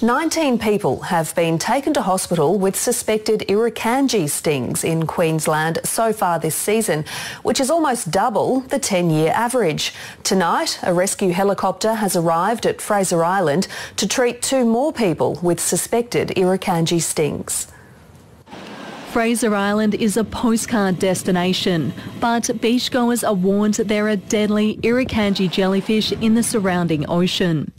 19 people have been taken to hospital with suspected irukandji stings in Queensland so far this season, which is almost double the 10-year average. Tonight, a rescue helicopter has arrived at Fraser Island to treat two more people with suspected irukandji stings. Fraser Island is a postcard destination, but beachgoers are warned there are deadly irukandji jellyfish in the surrounding ocean.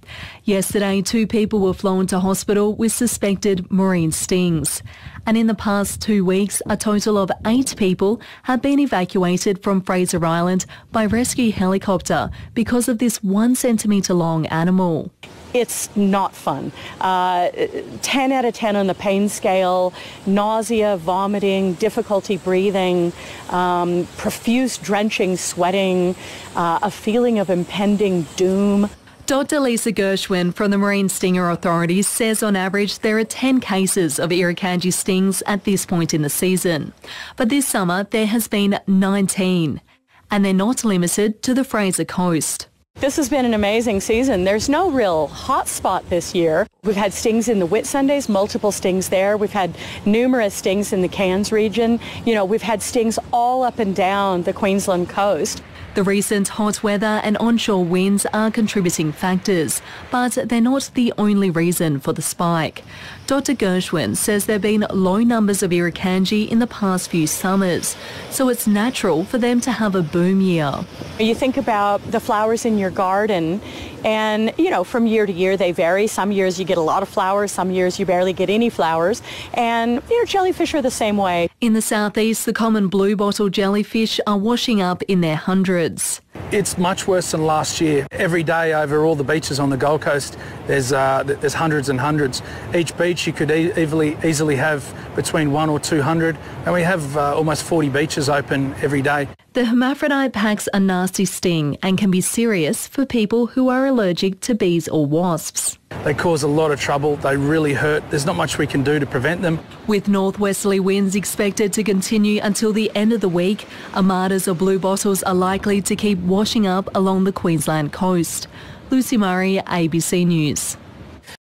Yesterday, two people were flown to hospital with suspected marine stings. And in the past two weeks, a total of eight people have been evacuated from Fraser Island by rescue helicopter because of this one centimetre long animal it's not fun. Uh, 10 out of 10 on the pain scale, nausea, vomiting, difficulty breathing, um, profuse drenching sweating, uh, a feeling of impending doom. Dr. Lisa Gershwin from the Marine Stinger Authority says on average there are 10 cases of irukandji stings at this point in the season. But this summer there has been 19 and they're not limited to the Fraser Coast. This has been an amazing season. There's no real hot spot this year. We've had stings in the Whitsundays, multiple stings there. We've had numerous stings in the Cairns region. You know, we've had stings all up and down the Queensland coast. The recent hot weather and onshore winds are contributing factors, but they're not the only reason for the spike. Dr. Gershwin says there have been low numbers of irukandji in the past few summers, so it's natural for them to have a boom year. You think about the flowers in your garden and, you know, from year to year they vary. Some years you get a lot of flowers, some years you barely get any flowers. And, you know, jellyfish are the same way. In the southeast, the common blue bottle jellyfish are washing up in their hundreds. It's much worse than last year. Every day over all the beaches on the Gold Coast, there's, uh, there's hundreds and hundreds. Each beach you could e- easily, easily have between one or 200, and we have uh, almost 40 beaches open every day. The hermaphrodite packs a nasty sting and can be serious for people who are allergic to bees or wasps. They cause a lot of trouble. They really hurt. There's not much we can do to prevent them. With northwesterly winds expected to continue until the end of the week, armadas or blue bottles are likely to keep washing up along the Queensland coast. Lucy Murray, ABC News.